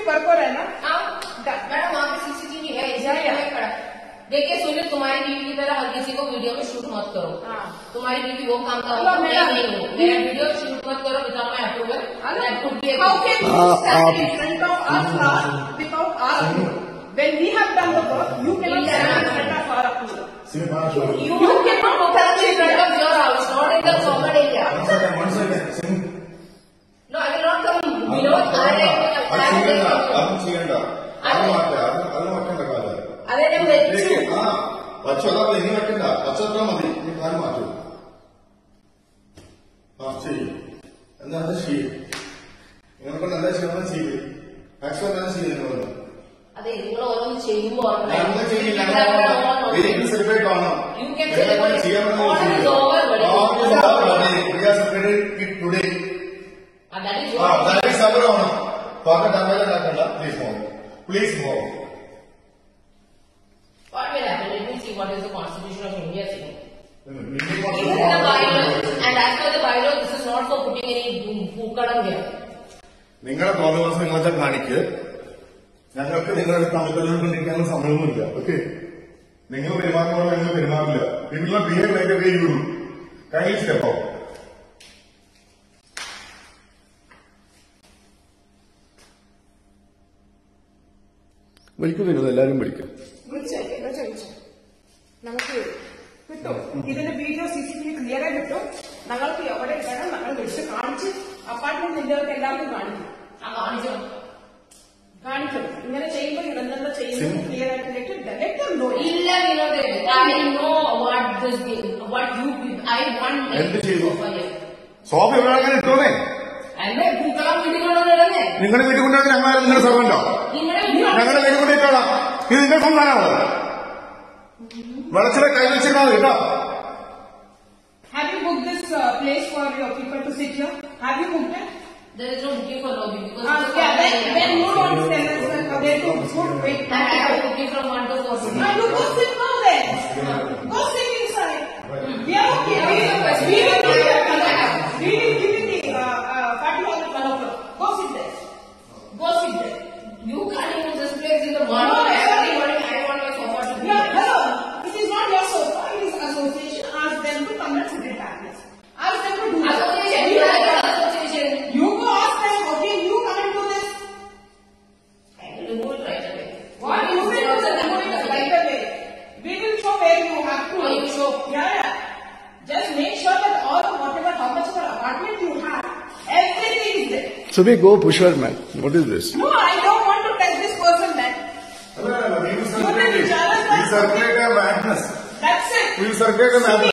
CCTV work हो रहा है ना? हाँ, मैडम पे सीसीटीवी है देखिए सुनिए तुम्हारी बीवी की तरह हर किसी को वीडियो में शूट मत करो। तुम्हारी बीवी वो काम का होगा मेरा नहीं हो मेरा वीडियो शूट मत करो without my approval no I will not come Vinod I അതും ചെയ്യണ്ട അത് മാറ്റ അത് അത് വെക്കണ്ട കാലം അതെ ഞാൻ വെച്ചു ആ വച്ചതാ ഇനി വെക്കണ്ട വച്ചത്ര മതി ഇനി കാലം മാറ്റൂ ആ ശരി എന്നാ അത് ചെയ്യും നിങ്ങളെ കൊണ്ട് എന്താ ചെയ്യണം ചെയ്ത് മാക്സിമം എന്താ ചെയ്യുന്നത് അതെ നിങ്ങൾ ഓരോന്ന് ചെയ്യുമ്പോൾ ഞാനൊന്നും ചെയ്യില്ല വെരി സെലിബ്രേറ്റ് ആണോ You can celebrate. ചെയ്യാൻ All is over, buddy. Today that is ആ what that is our Onam പാക double ഉണ്ടാക്കണ്ട please move please move what will happen. Let me see what is the constitution of India saying. This is the bylaw, and as per the bylaw, this is not for putting any pookalam here. നിങ്ങളെ problems നിങ്ങളൊക്കെ കാണിക്ക് ഞങ്ങൾക്ക് നിങ്ങളുടെ തമ്മിൽ കൊണ്ടിരിക്കാനുള്ള സമയമൊന്നുമില്ല okay നിങ്ങൾ പെരുമാറുമ്പോൾ ഞങ്ങൾ പെരുമാറില്ല നിങ്ങൾ behave like വേ U കൈ സ്റ്റെപ്പോ വിളിക്കും വിനോദ് എല്ലാരും വിളിക്കും. നമുക്ക് കിട്ടും. ഇതിന്റെ video C C T V clear ആയി കിട്ടും. ഞങ്ങൾക്ക് എവിടെ ഇടണം ഞങ്ങൾ വിളിച്ച് കാണിച്ച് അപ്പാർട്ട്മെന്റ് നിന്നവർക്ക് എല്ലാവർക്കും കാണിക്കും. ആ കാണിച്ചോ? കാണിക്കും. ഇങ്ങനെ ചെയ്യുമ്പോൾ ഇടുന്നത് ചെയ്യുന്നത് ക്ലിയർ ആയിട്ട് ഡയറക്റ്റ് നോ ഇല്ല Vinod. I know what this what you I want എന്ത് ചെയ്തു? സോഫ ഇവിടെ അങ്ങനെ ഇട്ടോന്നേ എന്റെ പൂക്കളം വീട്ടിൽ കൊണ്ടുവന്നിടന്നേ നിങ്ങളുടെ ഇത് നിങ്ങളുടെ സമ്മാനമാണോ വെളച്ചിലെ കൈ വെച്ചിരുന്നാൽ മതി കേട്ടോ Have you booked this uh, place for your people to sit here? Have you booked it? There is no booking for lobby because Uh, it's a yeah, then, common then area. you don't tell us uh, where to put wait. And I have booking from one to four. Now you go To. You show. Yeah, yeah. Just make sure that all whatever how much of an apartment you have, everything is there. So we go Pushwar man. What is this? No, I don't want to touch this person man. We will circulate a madness. That's it. We will circulate a madness.